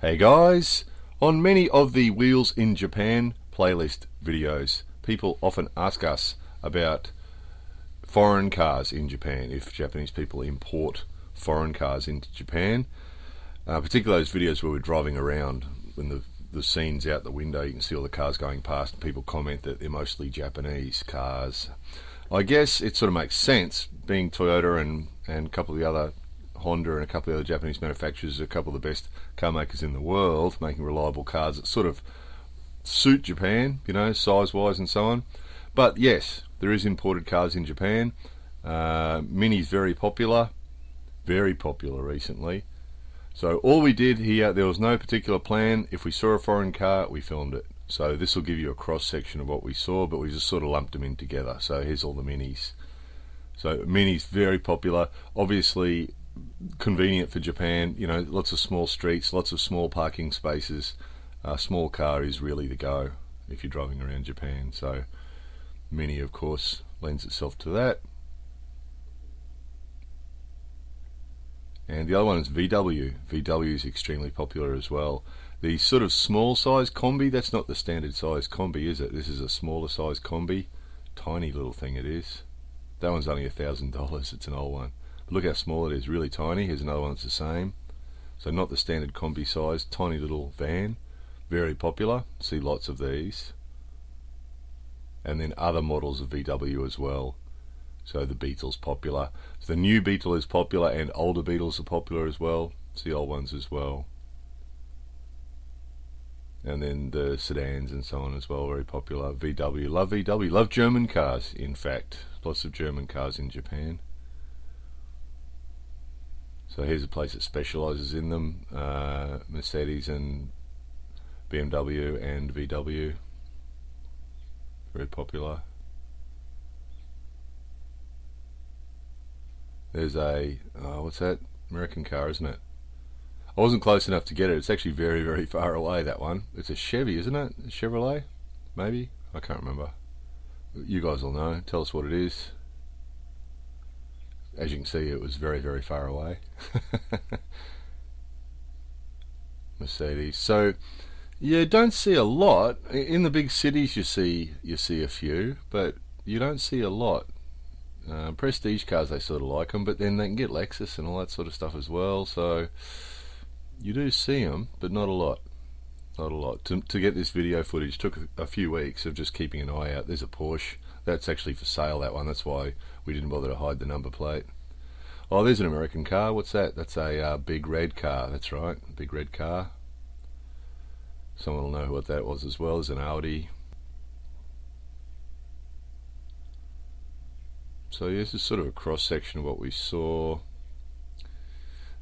Hey guys! On many of the Wheels in Japan playlist videos, people often ask us about foreign cars in Japan, if Japanese people import foreign cars into Japan. Uh, particularly those videos where we're driving around when the the scenes out the window, you can see all the cars going past, and people comment that they're mostly Japanese cars. I guess it sort of makes sense, being Toyota and, and a couple of the other Honda and a couple of other Japanese manufacturers, a couple of the best car makers in the world, making reliable cars that sort of suit Japan, you know, size wise and so on. But yes, there is imported cars in Japan. Uh, Mini's very popular, very popular recently. So all we did here, there was no particular plan. If we saw a foreign car, we filmed it. So this will give you a cross section of what we saw, but we just sort of lumped them in together. So here's all the minis. So minis very popular. Obviously, convenient for Japan. You know, lots of small streets, lots of small parking spaces. A small car is really the go if you're driving around Japan. So, Mini, of course, lends itself to that. And the other one is VW. VW is extremely popular as well. The sort of small size Kombi, that's not the standard size Kombi, is it? This is a smaller size Kombi. Tiny little thing it is. That one's only a thousand dollars, it's an old one. Look how small it is, really tiny. Here's another one that's the same. So not the standard Kombi size, tiny little van. Very popular. See lots of these. And then other models of VW as well. So the Beetle's popular. So the new Beetle is popular and older Beetles are popular as well. See old ones as well. And then the sedans and so on as well, very popular. VW, love VW, love German cars, in fact. Lots of German cars in Japan. So here's a place that specialises in them uh, Mercedes and BMW and VW. Very popular. There's a, oh, what's that? American car, isn't it? I wasn't close enough to get it. It's actually very, very far away, that one. It's a Chevy, isn't it? Chevrolet? Maybe? I can't remember. You guys will know. Tell us what it is as you can see, it was very, very far away. Mercedes. So, yeah, don't see a lot in the big cities. You see, you see a few, but you don't see a lot. Uh, prestige cars, they sort of like them, but then they can get Lexus and all that sort of stuff as well. So, you do see them, but not a lot. Not a lot. To, to get this video footage took a, few weeks of just keeping an eye out. There's a Porsche that's actually for sale, that one. That's why we didn't bother to hide the number plate. Oh, there's an American car. What's that? That's a uh, big red car. That's right, big red car. Someone will know what that was as well as an Audi. So yeah, this is sort of a cross section of what we saw.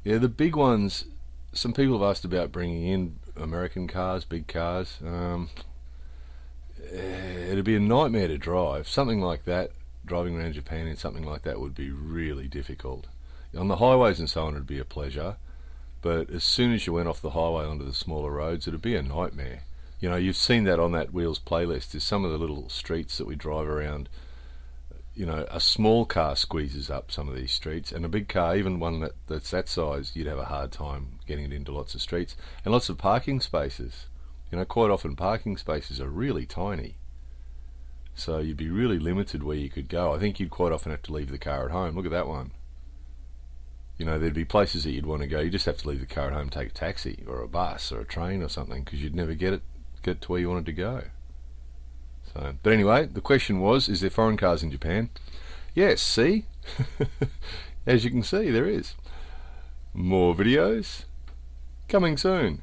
Yeah, the big ones. Some people have asked about bringing in American cars, big cars. Um, it'd be a nightmare to drive. Something like that, driving around Japan in something like that would be really difficult. On the highways and so on, it'd be a pleasure. But as soon as you went off the highway onto the smaller roads, it'd be a nightmare. You know, you've seen that on that Wheels playlist. Is some of the little streets that we drive around. You know, a small car squeezes up some of these streets, and a big car, even one that, that's that size, you'd have a hard time getting it into lots of streets and lots of parking spaces. You know, quite often parking spaces are really tiny. So you'd be really limited where you could go. I think you'd quite often have to leave the car at home. Look at that one. You know, there'd be places that you'd want to go. You just have to leave the car at home, take a taxi or a bus or a train or something because you'd never get it get to where you wanted to go. So, but anyway, the question was: Is there foreign cars in Japan? Yes. See, as you can see, there is. More videos coming soon.